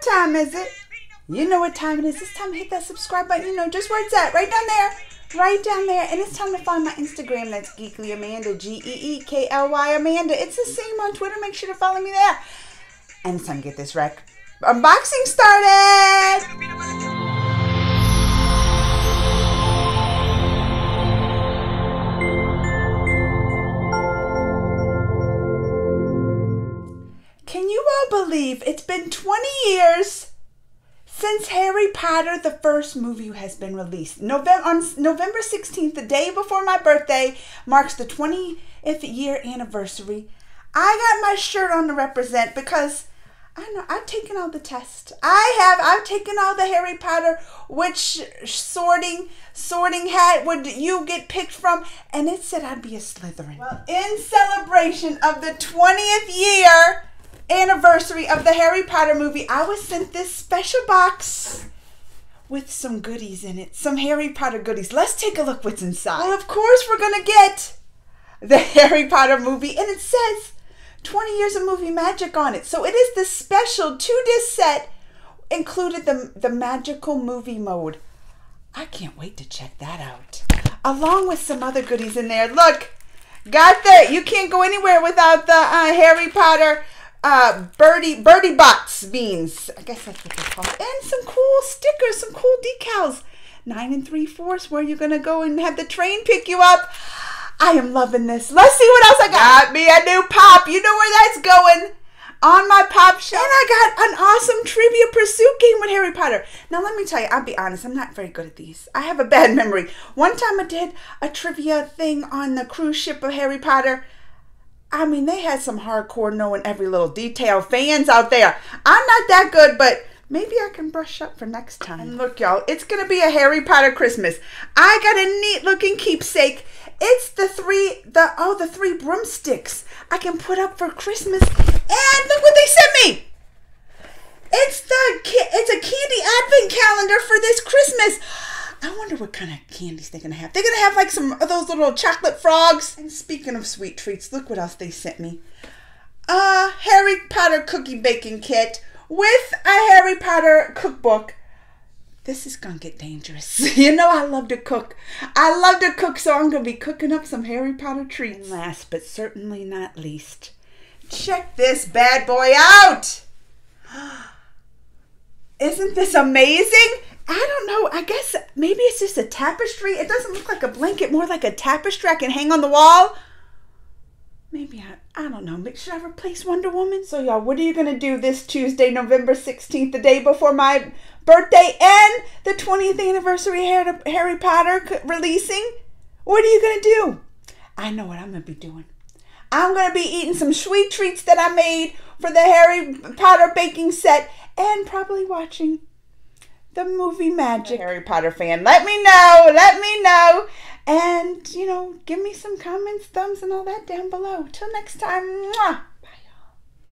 What time is it? You know what time it is. It's time to hit that subscribe button. You know just where it's at. Right down there. Right down there. And it's time to find my Instagram. That's Geekly Amanda. G E E K L Y Amanda. It's the same on Twitter. Make sure to follow me there. And it's time to get this rec unboxing started. Believe it's been 20 years since Harry Potter the first movie has been released? November on November 16th, the day before my birthday, marks the 20th year anniversary. I got my shirt on to represent because I know I've taken all the tests. I have. I've taken all the Harry Potter. Which sorting sorting hat would you get picked from? And it said I'd be a Slytherin. Well, in celebration of the 20th year anniversary of the Harry Potter movie, I was sent this special box with some goodies in it. Some Harry Potter goodies. Let's take a look what's inside. Well, of course, we're going to get the Harry Potter movie, and it says 20 years of movie magic on it. So it is the special two disc set, included the, the magical movie mode. I can't wait to check that out. Along with some other goodies in there. Look, got the, you can't go anywhere without the uh, Harry Potter uh, Bertie Bertie Botts beans. I guess that's what they're called. And some cool stickers, some cool decals. Nine and three fourths. Where you gonna go and have the train pick you up? I am loving this. Let's see what else I got. got me a new pop. You know where that's going. On my pop shelf. And I got an awesome trivia pursuit game with Harry Potter. Now let me tell you, I'll be honest, I'm not very good at these. I have a bad memory. One time I did a trivia thing on the cruise ship of Harry Potter. I mean, they had some hardcore knowing every little detail fans out there. I'm not that good, but maybe I can brush up for next time. And look, y'all, it's going to be a Harry Potter Christmas. I got a neat looking keepsake. It's the three, the, oh, the three broomsticks I can put up for Christmas. And look what they sent me. It's the, it's a candy advent calendar for this Christmas. What kind of candies they're gonna have. They're gonna have like some of those little chocolate frogs. And speaking of sweet treats, look what else they sent me. A Harry Potter cookie baking kit with a Harry Potter cookbook. This is gonna get dangerous. you know I love to cook. I love to cook, so I'm gonna be cooking up some Harry Potter treats. And last but certainly not least, check this bad boy out. Isn't this amazing? I don't know. I guess maybe it's just a tapestry. It doesn't look like a blanket, more like a tapestry I can hang on the wall. Maybe I, I don't know. Should I replace Wonder Woman? So, y'all, what are you going to do this Tuesday, November 16th, the day before my birthday and the 20th anniversary of Harry Potter releasing? What are you going to do? I know what I'm going to be doing. I'm going to be eating some sweet treats that I made for the Harry Potter baking set and probably watching the movie magic. Harry Potter fan, let me know, let me know. And, you know, give me some comments, thumbs, and all that down below. Till next time, mwah.